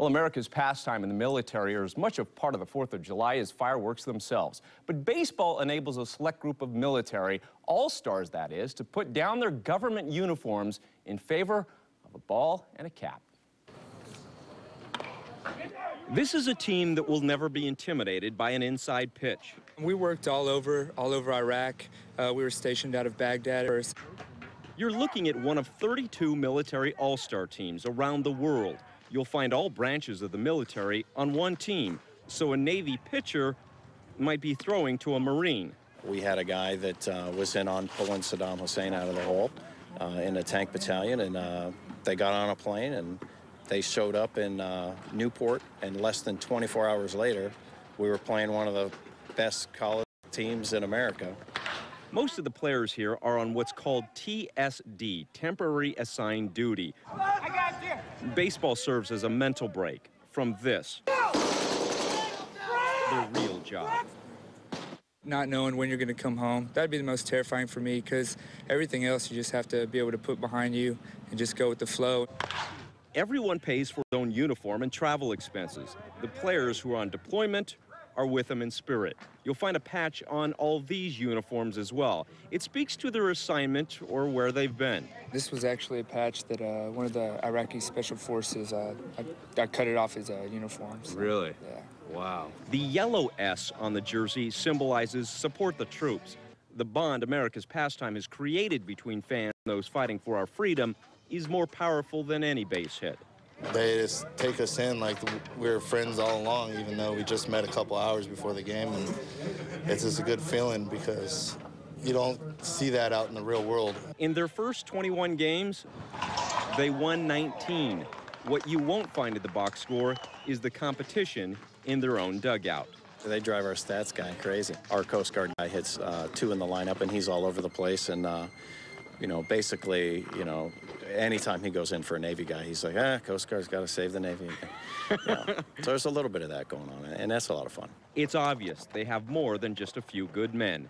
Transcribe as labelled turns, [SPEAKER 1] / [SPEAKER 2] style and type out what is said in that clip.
[SPEAKER 1] Well, America's pastime in the military are as much a part of the 4th of July as fireworks themselves. But baseball enables a select group of military, all-stars that is, to put down their government uniforms in favor of a ball and a cap. This is a team that will never be intimidated by an inside pitch.
[SPEAKER 2] We worked all over, all over Iraq. Uh, we were stationed out of Baghdad first.
[SPEAKER 1] You're looking at one of 32 military all-star teams around the world you'll find all branches of the military on one team. So a Navy pitcher might be throwing to a Marine.
[SPEAKER 3] We had a guy that uh, was in on pulling Saddam Hussein out of the hole uh, in a tank battalion, and uh, they got on a plane and they showed up in uh, Newport, and less than 24 hours later, we were playing one of the best college teams in America.
[SPEAKER 1] Most of the players here are on what's called TSD, Temporary Assigned Duty. Baseball serves as a mental break from this, the real job.
[SPEAKER 2] Not knowing when you're going to come home, that'd be the most terrifying for me because everything else you just have to be able to put behind you and just go with the flow.
[SPEAKER 1] Everyone pays for their own uniform and travel expenses. The players who are on deployment are with them in spirit. You'll find a patch on all these uniforms as well. It speaks to their assignment or where they've been.
[SPEAKER 2] This was actually a patch that uh, one of the Iraqi special forces, uh, I, I, cut it off his uh, uniforms.
[SPEAKER 1] Really?
[SPEAKER 2] Yeah.
[SPEAKER 1] Wow. The yellow S on the jersey symbolizes support the troops. The bond America's pastime has created between fans and those fighting for our freedom is more powerful than any base hit.
[SPEAKER 4] They just take us in like we are friends all along, even though we just met a couple hours before the game. And it's just a good feeling because you don't see that out in the real world.
[SPEAKER 1] In their first 21 games, they won 19. What you won't find at the box score is the competition in their own dugout.
[SPEAKER 3] They drive our stats guy crazy. Our Coast Guard guy hits uh, two in the lineup, and he's all over the place. And uh, you know, basically, you know, anytime he goes in for a Navy guy, he's like, ah, Coast Guard's got to save the Navy. so there's a little bit of that going on, and that's a lot of fun.
[SPEAKER 1] It's obvious they have more than just a few good men.